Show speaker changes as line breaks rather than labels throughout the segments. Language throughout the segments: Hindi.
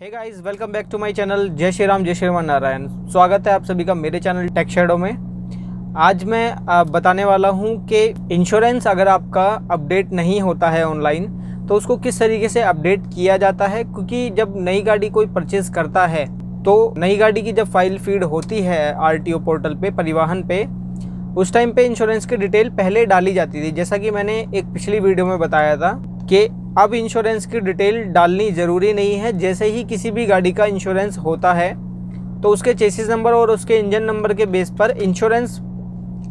Hey guys welcome back to my channel Jai Shri Ram जय श्री राम नारायण स्वागत है आप सभी का मेरे चैनल टेक शेडो में। आज मैं बताने वाला हूँ कि इंश्योरेंस अगर आपका अपडेट नहीं होता है ऑनलाइन तो उसको किस तरीके से अपडेट किया जाता है? क्योंकि जब नई गाड़ी कोई परचेज़ करता है तो नई गाड़ी की जब फ़ाइल फ़ीड होती है आरटीओ पोर्टल पे, परिवहन पे, उस टाइम पे इंश्योरेंस की डिटेल पहले डाली जाती थी। जैसा कि मैंने एक पिछली वीडियो में बताया था कि अब इंश्योरेंस की डिटेल डालनी ज़रूरी नहीं है। जैसे ही किसी भी गाड़ी का इंश्योरेंस होता है तो उसके चेसिस नंबर और उसके इंजन नंबर के बेस पर इंश्योरेंस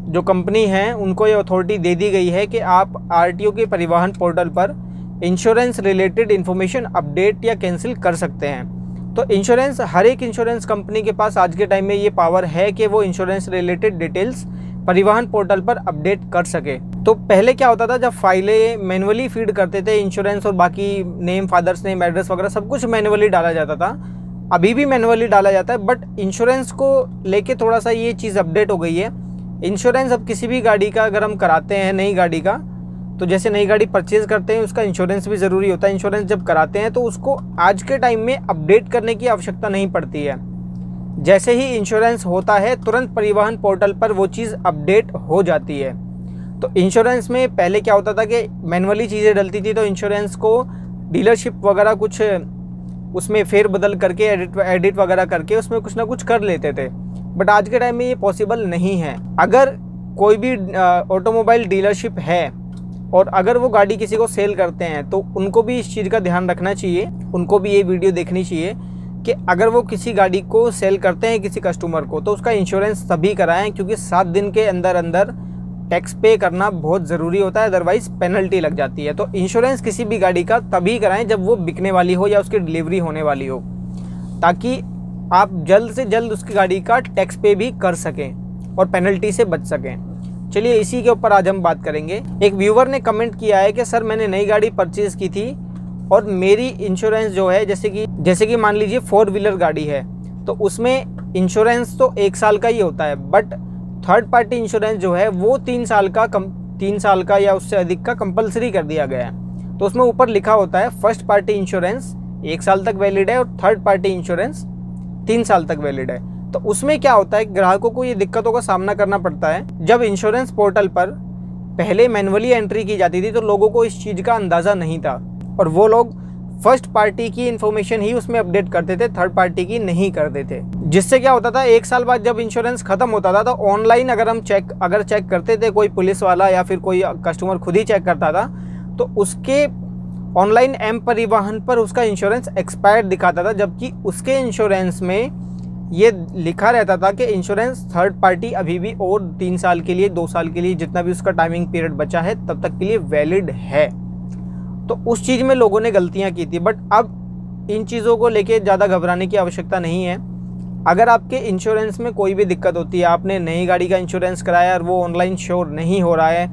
जो कंपनी है, उनको ये अथॉरिटी दे दी गई है कि आप आरटीओ के परिवहन पोर्टल पर इंश्योरेंस रिलेटेड इन्फॉर्मेशन अपडेट या कैंसिल कर सकते हैं। तो इंश्योरेंस हर एक इंश्योरेंस कंपनी के पास आज के टाइम में ये पावर है कि वो insurance related details Parivahan portal पर अपडेट कर सके। तो पहले क्या होता था, जब फाइलें मैनुअली फ़ीड करते थे, इंश्योरेंस और बाकी नेम, फादर्स नेम, एड्रेस वगैरह सब कुछ मैनुअली डाला जाता था, अभी भी मैनुअली डाला जाता है, बट इंश्योरेंस को लेके थोड़ा सा ये चीज़ अपडेट हो गई है। इंश्योरेंस अब किसी भी गाड़ी का, अगर हम कराते हैं नई गाड़ी का तो जैसे नई गाड़ी परचेज़ करते हैं, उसका इंश्योरेंस भी ज़रूरी होता है। इंश्योरेंस जब कराते हैं तो उसको आज के टाइम में अपडेट करने की आवश्यकता नहीं पड़ती है। जैसे ही इंश्योरेंस होता है, तुरंत परिवहन पोर्टल पर वो चीज़ अपडेट हो जाती है। तो इंश्योरेंस में पहले क्या होता था कि मैनुअली चीज़ें डलती थी तो इंश्योरेंस को डीलरशिप वगैरह कुछ, उसमें फेर बदल करके एडिट एडिट वगैरह करके उसमें कुछ ना कुछ कर लेते थे। बट आज के टाइम में ये पॉसिबल नहीं है। अगर कोई भी ऑटोमोबाइल डीलरशिप है और अगर वो गाड़ी किसी को सेल करते हैं तो उनको भी इस चीज़ का ध्यान रखना चाहिए, उनको भी ये वीडियो देखनी चाहिए कि अगर वो किसी गाड़ी को सेल करते हैं किसी कस्टमर को तो उसका इंश्योरेंस तभी कराएँ, क्योंकि सात दिन के अंदर अंदर टैक्स पे करना बहुत ज़रूरी होता है अदरवाइज़ पेनल्टी लग जाती है। तो इंश्योरेंस किसी भी गाड़ी का तभी कराएँ जब वो बिकने वाली हो या उसकी डिलीवरी होने वाली हो, ताकि आप जल्द से जल्द उसकी गाड़ी का टैक्स पे भी कर सकें और पेनल्टी से बच सकें। चलिए इसी के ऊपर आज हम बात करेंगे। एक व्यूवर ने कमेंट किया है कि, सर, मैंने नई गाड़ी परचेज़ की थी और मेरी इंश्योरेंस जो है, जैसे कि जैसे कि मान लीजिए फोर व्हीलर गाड़ी है तो उसमें इंश्योरेंस तो एक साल का ही होता है बट थर्ड पार्टी इंश्योरेंस जो है, वो तीन साल का कम, तीन साल का या उससे अधिक का कंपलसरी कर दिया गया है। तो उसमें ऊपर लिखा होता है फ़र्स्ट पार्टी इंश्योरेंस एक साल तक वैलिड है और थर्ड पार्टी इंश्योरेंस तीन साल तक वैलिड है। तो उसमें क्या होता है, ग्राहकों को ये दिक्कतों का सामना करना पड़ता है। जब इंश्योरेंस पोर्टल पर पहले मैनुअली एंट्री की जाती थी तो लोगों को इस चीज़ का अंदाज़ा नहीं था। और वो लोग फ़र्स्ट पार्टी की इन्फॉर्मेशन ही उसमें अपडेट करते थे थर्ड पार्टी की नहीं करते थे। जिससे क्या होता था, एक साल बाद जब इंश्योरेंस खत्म होता था तो ऑनलाइन अगर हम चेक अगर चेक करते थे कोई पुलिस वाला या फिर कोई कस्टमर खुद ही चेक करता था तो उसके ऑनलाइन एम परिवहन पर उसका इंश्योरेंस एक्सपायर्ड दिखाता था, जबकि उसके इंश्योरेंस में ये लिखा रहता था कि इंश्योरेंस थर्ड पार्टी अभी भी और तीन साल के लिए, दो साल के लिए जितना भी उसका टाइमिंग पीरियड बचा है, तब तक के लिए वैलिड है। तो उस चीज़ में लोगों ने गलतियाँ की थी। बट अब इन चीज़ों को लेके ज़्यादा घबराने की आवश्यकता नहीं है। अगर आपके इंश्योरेंस में कोई भी दिक्कत होती है, आपने नई गाड़ी का इंश्योरेंस कराया और वो ऑनलाइन श्योर नहीं हो रहा है,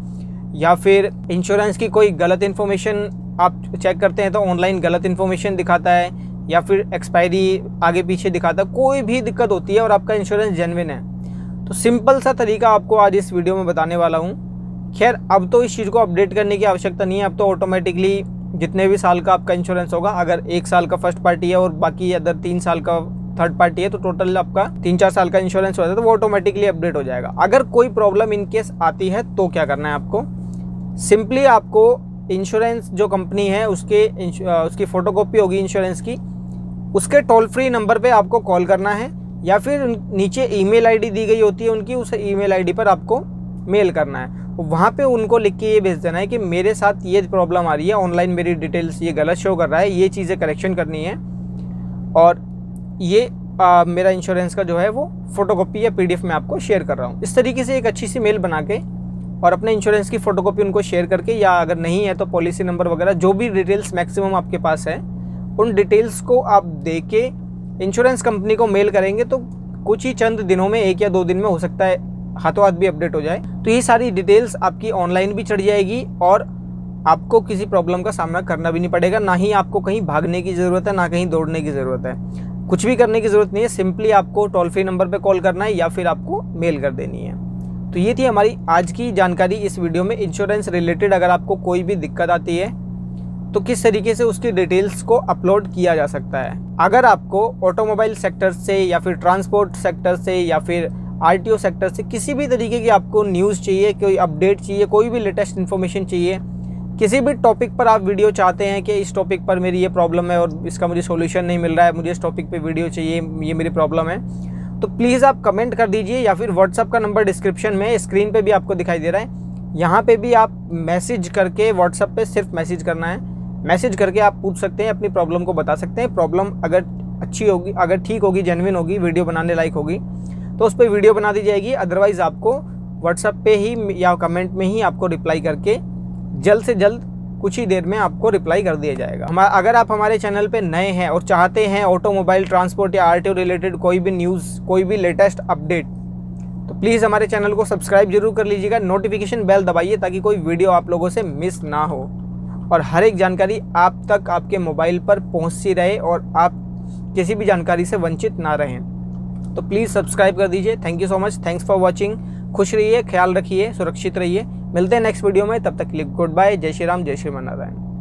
या फिर इंश्योरेंस की कोई गलत इन्फॉर्मेशन आप चेक करते हैं तो ऑनलाइन गलत इन्फॉर्मेशन दिखाता है, या फिर एक्सपायरी आगे पीछे दिखाता है, कोई भी दिक्कत होती है और आपका इंश्योरेंस जेनविन है। तो सिंपल सा तरीका आपको आज इस वीडियो में बताने वाला हूँ। खैर, अब तो इस चीज़ को अपडेट करने की आवश्यकता नहीं है। अब तो ऑटोमेटिकली जितने भी साल का आपका इंश्योरेंस होगा, अगर एक साल का फ़र्स्ट पार्टी है और बाकी अदर तीन साल का थर्ड पार्टी है तो टोटल आपका तीन चार साल का इंश्योरेंस हो जाता है तो वो ऑटोमेटिकली अपडेट हो जाएगा। अगर कोई प्रॉब्लम इन केस आती है तो क्या करना है आपको? सिंपली आपको इंश्योरेंस जो कंपनी है, उसके उसकी फ़ोटोकॉपी होगी इंश्योरेंस की, उसके टोल फ्री नंबर पे आपको कॉल करना है, या फिर नीचे ईमेल आईडी दी गई होती है उनकी, उस ईमेल आईडी पर आपको मेल करना है। वहाँ पे उनको लिख के ये भेज देना है कि मेरे साथ ये प्रॉब्लम आ रही है ऑनलाइन मेरी डिटेल्स ये गलत शो कर रहा है ये चीज़ें करेक्शन करनी है और ये आ, मेरा इंश्योरेंस का जो है वो फोटोकॉपी या पीडीएफ में आपको शेयर कर रहा हूँ। इस तरीके से एक अच्छी सी मेल बना के और अपने इंश्योरेंस की फ़ोटोकॉपी उनको शेयर करके या अगर नहीं है तो पॉलिसी नंबर वगैरह जो भी डिटेल्स मैक्सिमम आपके पास है उन डिटेल्स को आप दे के इंश्योरेंस कंपनी को मेल करेंगे तो कुछ ही चंद दिनों में एक या दो दिन में हो सकता है हाथों हाथ भी अपडेट हो जाए तो ये सारी डिटेल्स आपकी ऑनलाइन भी चढ़ जाएगी और आपको किसी प्रॉब्लम का सामना करना भी नहीं पड़ेगा। ना ही आपको कहीं भागने की ज़रूरत है, ना कहीं दौड़ने की ज़रूरत है। कुछ भी करने की ज़रूरत नहीं है सिंपली आपको टोल फ्री नंबर पर कॉल करना है या फिर आपको मेल कर देनी है। तो ये थी हमारी आज की जानकारी इस वीडियो में। इंश्योरेंस रिलेटेड अगर आपको कोई भी दिक्कत आती है तो किस तरीके से उसकी डिटेल्स को अपलोड किया जा सकता है? अगर आपको ऑटोमोबाइल सेक्टर से या फिर ट्रांसपोर्ट सेक्टर से या फिर आरटीओ सेक्टर से किसी भी तरीके की आपको न्यूज़ चाहिए, कोई अपडेट चाहिए, कोई भी लेटेस्ट इन्फॉर्मेशन चाहिए, किसी भी टॉपिक पर आप वीडियो चाहते हैं कि इस टॉपिक पर मेरी ये प्रॉब्लम है और इसका मुझे सोल्यूशन नहीं मिल रहा है, मुझे इस टॉपिक पर वीडियो चाहिए, ये मेरी प्रॉब्लम है तो प्लीज़ आप कमेंट कर दीजिए या फिर व्हाट्सअप का नंबर डिस्क्रिप्शन में, स्क्रीन पे भी आपको दिखाई दे रहा है, यहाँ पे भी आप मैसेज करके व्हाट्सअप पे सिर्फ़ मैसेज करना है, मैसेज करके आप पूछ सकते हैं, अपनी प्रॉब्लम को बता सकते हैं, प्रॉब्लम अगर अच्छी होगी, अगर ठीक होगी जेनविन होगी, वीडियो बनाने लायक होगी तो उस पर वीडियो बना दी जाएगी। अदरवाइज़ आपको व्हाट्सअप पे ही या कमेंट में ही आपको रिप्लाई करके जल्द से जल्द कुछ ही देर में आपको रिप्लाई कर दिया जाएगा। हम, अगर आप हमारे चैनल पे नए हैं और चाहते हैं ऑटोमोबाइल ट्रांसपोर्ट या आर रिलेटेड कोई भी न्यूज़ कोई भी लेटेस्ट अपडेट तो प्लीज़ हमारे चैनल को सब्सक्राइब ज़रूर कर लीजिएगा। नोटिफिकेशन बेल दबाइए ताकि कोई वीडियो आप लोगों से मिस ना हो। और हर एक जानकारी आप तक आपके मोबाइल पर पहुँचती रहे और आप किसी भी जानकारी से वंचित ना रहें। तो प्लीज़ सब्सक्राइब कर दीजिए। Thank you so much thanks for watching खुश रहिए, ख्याल रखिए, सुरक्षित रहिए। मिलते हैं नेक्स्ट वीडियो में। तब तक के लिए गुड बाय जय श्री राम, जय श्री नारायण